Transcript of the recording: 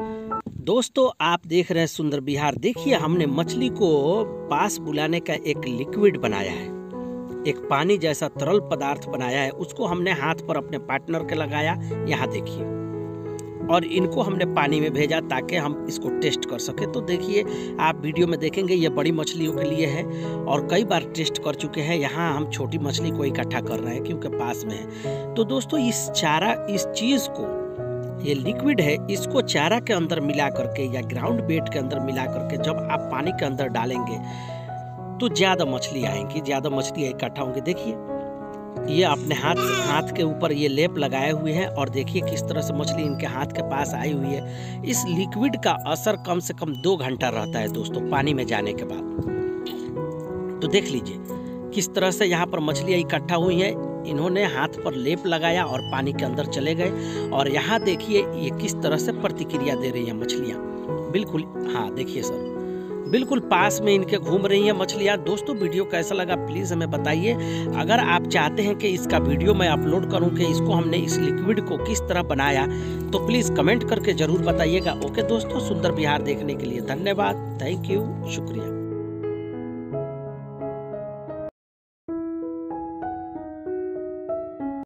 दोस्तों, आप देख रहे हैं सुंदर बिहार। देखिए, हमने मछली को पास बुलाने का एक लिक्विड बनाया है। एक पानी जैसा तरल पदार्थ बनाया है। उसको हमने हाथ पर अपने पार्टनर के लगाया। यहाँ देखिए। और इनको हमने पानी में भेजा ताकि हम इसको टेस्ट कर सके। तो देखिए, आप वीडियो में देखेंगे, ये बड़ी मछलियों के लिए है और कई बार टेस्ट कर चुके हैं। यहाँ हम छोटी मछली को इकट्ठा कर रहे हैं, क्योंकि पास में है। तो दोस्तों, इस चारा, इस चीज़ को ये लिक्विड है, इसको चारा के अंदर मिला करके या ग्राउंड बेट के अंदर मिला करके जब आप पानी के अंदर डालेंगे तो ज़्यादा मछली आएँगी, ज़्यादा मछली इकट्ठा होंगी। देखिए, ये अपने हाथ हाथ के ऊपर ये लेप लगाए हुए हैं और देखिए किस तरह से मछली इनके हाथ के पास आई हुई है। इस लिक्विड का असर कम से कम दो घंटा रहता है दोस्तों, पानी में जाने के बाद। तो देख लीजिए, किस तरह से यहाँ पर मछलियाँ इकट्ठा हुई हैं। इन्होंने हाथ पर लेप लगाया और पानी के अंदर चले गए। और यहाँ देखिए, ये किस तरह से प्रतिक्रिया दे रही हैं मछलियाँ। बिल्कुल हाँ देखिए सर। बिल्कुल पास में इनके घूम रही हैं मछलियाँ। दोस्तों, वीडियो कैसा लगा प्लीज़ हमें बताइए। अगर आप चाहते हैं कि इसका वीडियो मैं अपलोड करूँ कि इसको हमने इस लिक्विड को किस तरह बनाया तो प्लीज़ कमेंट करके ज़रूर बताइएगा। ओके दोस्तों, सुंदर बिहार देखने के लिए धन्यवाद। थैंक यू, शुक्रिया।